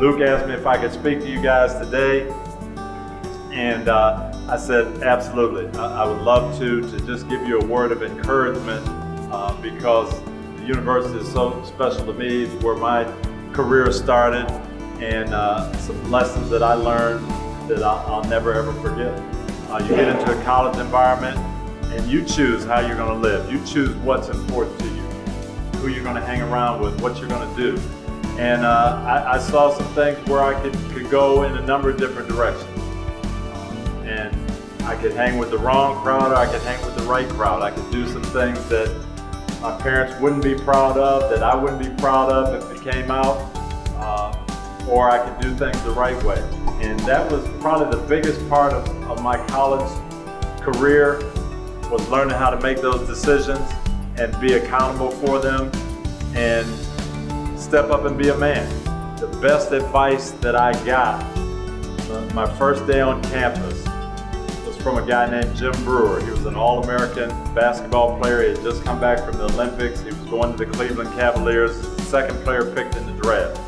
Luke asked me if I could speak to you guys today, and uh, I said absolutely. I, I, would love to to just give you a word of encouragement uh, because the university is so special to me. It's where my career started, and uh, some lessons that I learned that I'll, I'll never ever forget. Uh, you get into a college environment, and you choose how you're going to live. You choose what's important to you, who you're going to hang around with, what you're going to do. And uh, I, I, saw some things where I could, could go in a number of different directions. And I could hang with the wrong crowd or I could hang with the right crowd. I could do some things that my parents wouldn't be proud of, that I wouldn't be proud of if it came out. Uh, or I could do things the right way. And that was probably the biggest part of, of my college career was learning how to make those decisions and be accountable for them and step up and be a man. The best advice that I got uh, my first day on campus was from a guy named Jim Brewer. He was an All-American basketball player. He had just come back from the Olympics. He was going to the Cleveland Cavaliers, second player picked in the draft.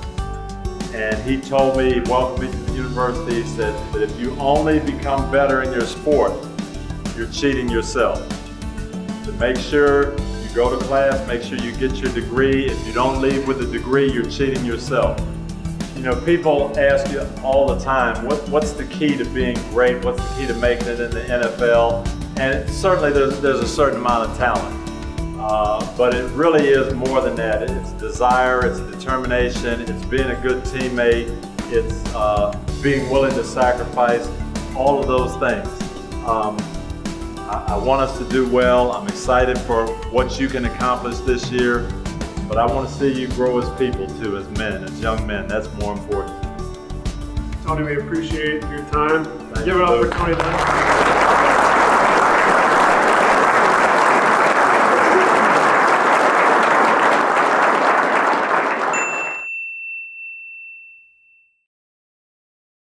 And he told me, welcome me to the university, he said that if you only become better in your sport, you're cheating yourself. To make sure go to class, make sure you get your degree. If you don't leave with a degree, you're cheating yourself. You know, people ask you all the time, what, what's the key to being great? What's the key to making it in the NFL? And certainly there's, there's a certain amount of talent. Uh, but it really is more than that. It's desire, it's determination, it's being a good teammate, it's uh, being willing to sacrifice, all of those things. Um, I, I want us to do well. I'm excited for what you can accomplish this year, but I want to see you grow as people too, as men, as young men. That's more important. Tony, we appreciate your time. Thank Give it up for Tony.